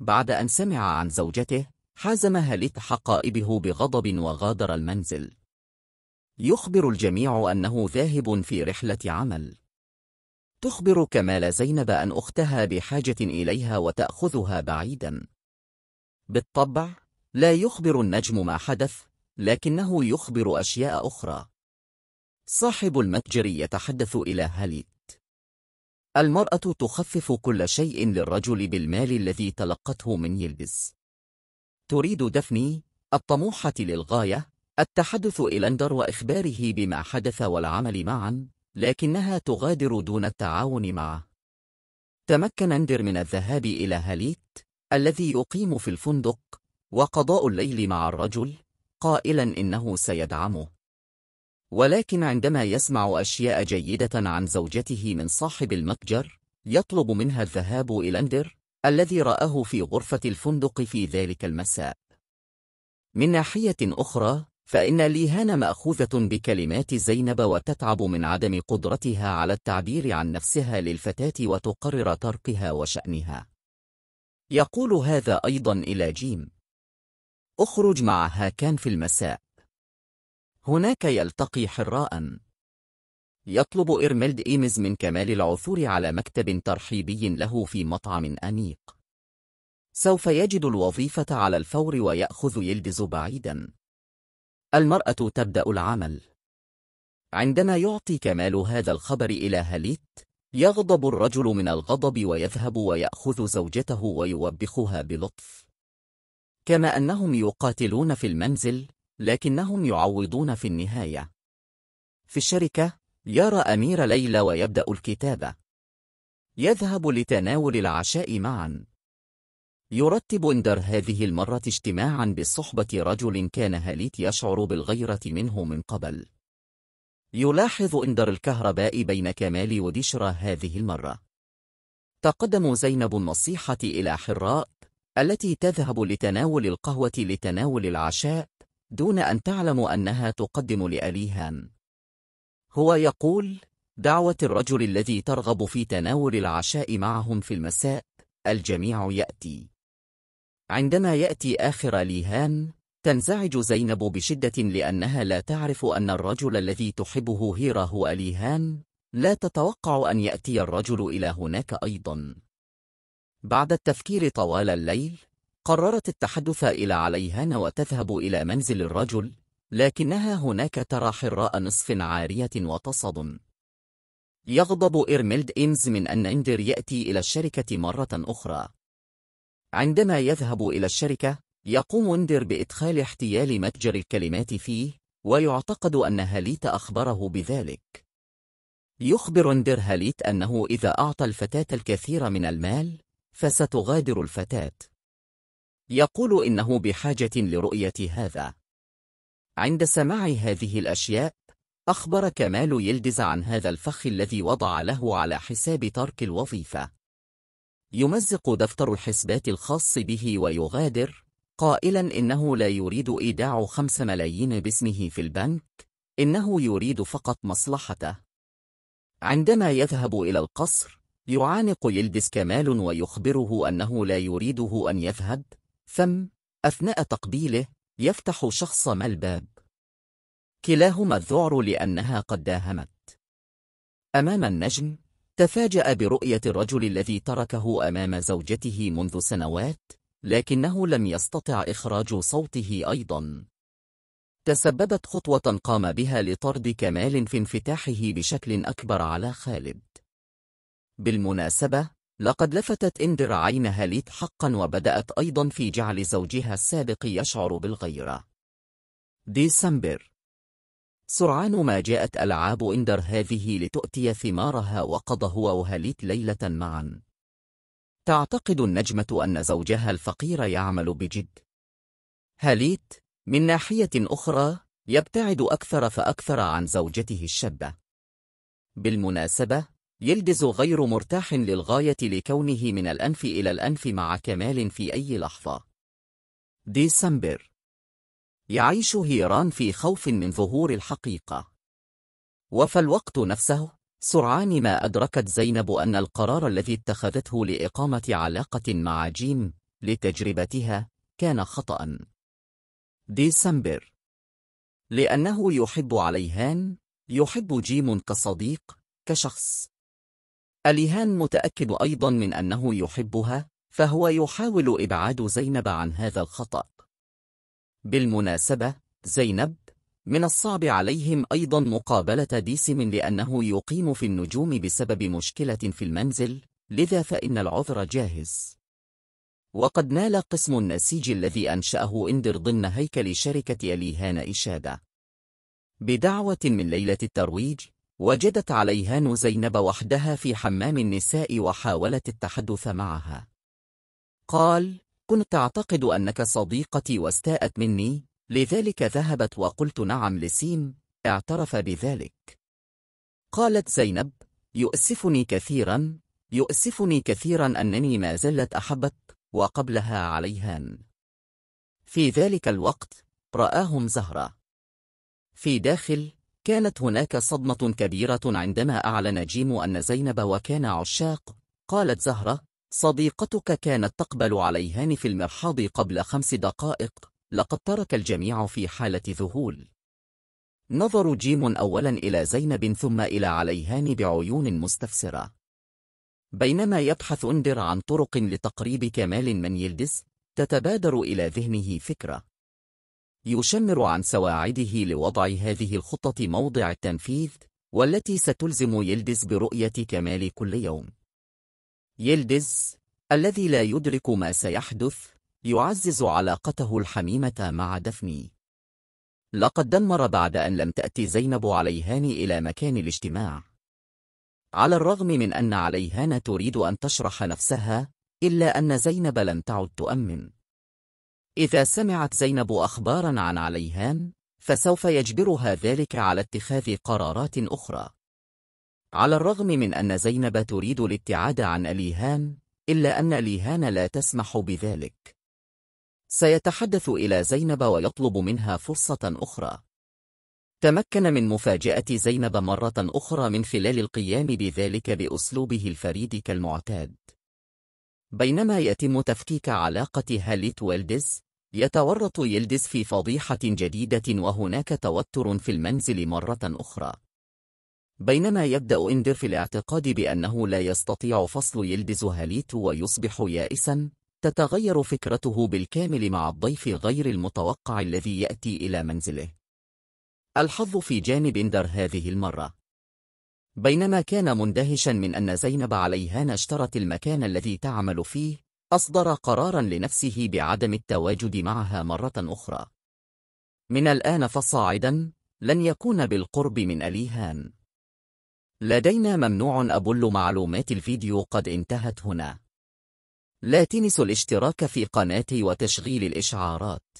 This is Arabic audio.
بعد أن سمع عن زوجته حازم هاليت حقائبه بغضب وغادر المنزل. يخبر الجميع أنه ذاهب في رحلة عمل. تخبر كمال زينب أن أختها بحاجة إليها وتأخذها بعيدا. بالطبع لا يخبر النجم ما حدث لكنه يخبر أشياء أخرى. صاحب المتجر يتحدث إلى هاليت المرأة تخفف كل شيء للرجل بالمال الذي تلقته من يلبس. تريد دفني؟ الطموحة للغاية. التحدث إلى أندر وإخباره بما حدث والعمل معا لكنها تغادر دون التعاون معه. تمكن أندر من الذهاب إلى هاليت الذي يقيم في الفندق وقضاء الليل مع الرجل قائلا إنه سيدعمه. ولكن عندما يسمع أشياء جيدة عن زوجته من صاحب المتجر يطلب منها الذهاب إلى أندر الذي رآه في غرفة الفندق في ذلك المساء. من ناحية أخرى فإن ليهان مأخوذة بكلمات زينب وتتعب من عدم قدرتها على التعبير عن نفسها للفتاة وتقرر تركها وشأنها. يقول هذا أيضا إلى جيم. اخرج مع هاكان في المساء. هناك يلتقي حراء. يطلب إرميلد إيمز من كمال العثور على مكتب ترحيبي له في مطعم أنيق. سوف يجد الوظيفة على الفور ويأخذ يلدز بعيدا. المرأة تبدأ العمل. عندما يعطي كمال هذا الخبر إلى هاليت يغضب الرجل من الغضب ويذهب ويأخذ زوجته ويوبخها بلطف. كما أنهم يقاتلون في المنزل لكنهم يعوضون في النهاية. في الشركة يرى أمير ليلى ويبدأ الكتابة. يذهب لتناول العشاء معا. يرتب اندر هذه المرة اجتماعا بصحبة رجل كان هاليت يشعر بالغيرة منه من قبل. يلاحظ اندر الكهرباء بين كمال ودشرة هذه المرة. تقدم زينب النصيحة إلى حراء التي تذهب لتناول القهوة لتناول العشاء دون أن تعلم أنها تقدم لأليهان. هو يقول دعوة الرجل الذي ترغب في تناول العشاء معهم في المساء الجميع يأتي. عندما يأتي آخر ليهان تنزعج زينب بشدة لأنها لا تعرف أن الرجل الذي تحبه هيرا هو ليهان لا تتوقع أن يأتي الرجل إلى هناك أيضا. بعد التفكير طوال الليل قررت التحدث إلى عليهان وتذهب إلى منزل الرجل لكنها هناك ترى حراء نصف عارية وتصدم يغضب إرميلد إنز من أن إندر يأتي إلى الشركة مرة أخرى. عندما يذهب إلى الشركة يقوم إندر بإدخال احتيال متجر الكلمات فيه ويعتقد أن هاليت أخبره بذلك. يخبر إندر هاليت أنه إذا أعطى الفتاة الكثير من المال فستغادر الفتاة. يقول إنه بحاجة لرؤية هذا. عند سماع هذه الأشياء أخبر كمال يلدز عن هذا الفخ الذي وضع له على حساب ترك الوظيفة. يمزق دفتر الحسبات الخاص به ويغادر. قائلا إنه لا يريد إيداع خمس ملايين باسمه في البنك إنه يريد فقط مصلحته. عندما يذهب إلى القصر يعانق يلدز كمال ويخبره أنه لا يريده أن يذهب. ثم أثناء تقبيله يفتح شخص ما الباب كلاهما الذعر لأنها قد داهمت. أمام النجم تفاجأ برؤية الرجل الذي تركه أمام زوجته منذ سنوات لكنه لم يستطع إخراج صوته أيضا. تسببت خطوة قام بها لطرد كمال في انفتاحه بشكل أكبر على خالد. بالمناسبة لقد لفتت إندر عين هاليت حقا وبدأت أيضا في جعل زوجها السابق يشعر بالغيرة. ديسمبر. سرعان ما جاءت ألعاب إندر هذه لتؤتي ثمارها وقضى هو وهاليت ليلة معا. تعتقد النجمة أن زوجها الفقير يعمل بجد. هاليت من ناحية أخرى يبتعد أكثر فأكثر عن زوجته الشابة. بالمناسبة يلدز غير مرتاح للغاية لكونه من الأنف إلى الأنف مع كمال في أي لحظة. ديسمبر. يعيش هيران في خوف من ظهور الحقيقة. وفي الوقت نفسه سرعان ما أدركت زينب أن القرار الذي اتخذته لإقامة علاقة مع جيم لتجربتها كان خطأ. ديسمبر. لأنه يحب عليهان يحب جيم كصديق كشخص. أليهان متأكد أيضا من أنه يحبها فهو يحاول إبعاد زينب عن هذا الخطأ. بالمناسبة زينب من الصعب عليهم أيضا مقابلة ديسم لأنه يقيم في النجوم بسبب مشكلة في المنزل لذا فإن العذر جاهز. وقد نال قسم النسيج الذي أنشأه إندر ضمن هيكل شركة أليهان إشادة. بدعوة من ليلة الترويج وجدت عليهان زينب وحدها في حمام النساء وحاولت التحدث معها. قال كنت أعتقد أنك صديقتي واستاءت مني لذلك ذهبت وقلت نعم لسيم اعترف بذلك. قالت زينب يؤسفني كثيرا يؤسفني كثيرا أنني ما زلت أحبت وقبلها عليهان. في ذلك الوقت رآهم زهرة. في داخل كانت هناك صدمة كبيرة عندما أعلن جيم أن زينب وكان عشاق. قالت زهرة صديقتك كانت تقبل عليهان في المرحاض قبل خمس دقائق. لقد ترك الجميع في حالة ذهول. نظر جيم أولا إلى زينب ثم إلى عليهان بعيون مستفسرة. بينما يبحث أندر عن طرق لتقريب كمال من يلدز تتبادر إلى ذهنه فكرة. يشمر عن سواعده لوضع هذه الخطة موضع التنفيذ والتي ستلزم يلدز برؤية كمال كل يوم. يلدز الذي لا يدرك ما سيحدث يعزز علاقته الحميمة مع دفني. لقد دمر بعد أن لم تأتي زينب عليهان إلى مكان الاجتماع. على الرغم من أن عليهان تريد أن تشرح نفسها إلا أن زينب لم تعد تؤمن. إذا سمعت زينب أخبارا عن عليهان فسوف يجبرها ذلك على اتخاذ قرارات أخرى. على الرغم من أن زينب تريد الابتعاد عن أليهان إلا أن أليهان لا تسمح بذلك. سيتحدث إلى زينب ويطلب منها فرصة أخرى. تمكن من مفاجأة زينب مرة أخرى من خلال القيام بذلك بأسلوبه الفريد كالمعتاد. بينما يتم تفكيك علاقة هاليت ويلدز يتورط يلدز في فضيحة جديدة وهناك توتر في المنزل مرة أخرى. بينما يبدأ إندر في الاعتقاد بأنه لا يستطيع فصل يلدز هاليت ويصبح يائسا تتغير فكرته بالكامل مع الضيف غير المتوقع الذي يأتي إلى منزله. الحظ في جانب إندر هذه المرة. بينما كان مندهشا من أن زينب عليهان اشترت المكان الذي تعمل فيه أصدر قرارا لنفسه بعدم التواجد معها مرة أخرى. من الآن فصاعدا لن يكون بالقرب من أليهان. لدينا ممنوع أبل معلومات الفيديو قد انتهت هنا. لا تنسوا الاشتراك في قناتي وتشغيل الإشعارات.